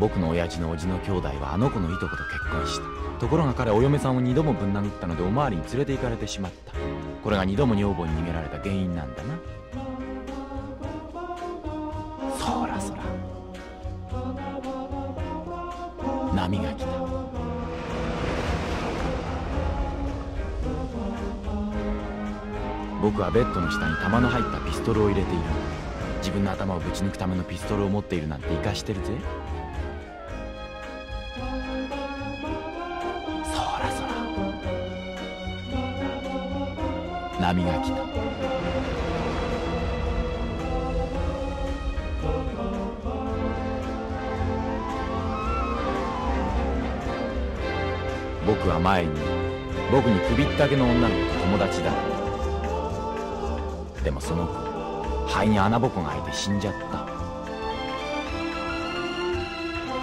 僕の親父の叔父の兄弟はあの子のいとこと結婚した。ところが彼お嫁さんを二度もぶん殴ったのでおまわりに連れて行かれてしまった。これが二度も女房に逃げられた原因なんだな。そらそら。波が来た。僕はベッドの下に弾の入ったピストルを入れている。自分の頭をぶち抜くためのピストルを持っているなんて生かしてるぜ。波が来た。僕は前に僕に首ったけの女の子と友達だ。でもその子肺に穴ぼこが開いて死んじゃった。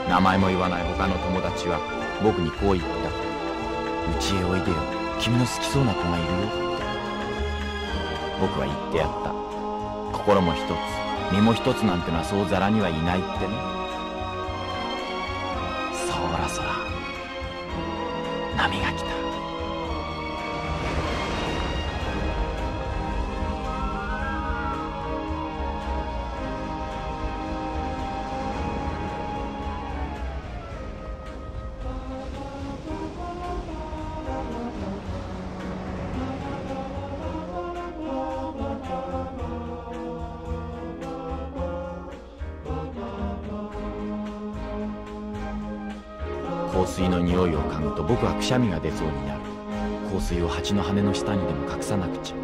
名前も言わない他の友達は僕にこう言った「家へおいでよ。君の好きそうな子がいるよ」僕は言ってやった。心も一つ身も一つなんてのはそうざらにはいないってね。そらそら波が来た。香水の匂いを嗅ぐと僕はくしゃみが出そうになる。香水を蜂の羽の下にでも隠さなくちゃ。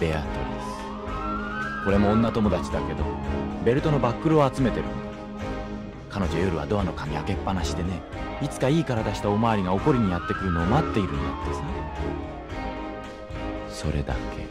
ベアトリス。これも女友達だけどベルトのバックルを集めてる。んだ彼女夜はドアの鍵開けっぱなしでねいつかいい体したおまわりが怒りにやってくるのを待っているんだってさ。それだけ。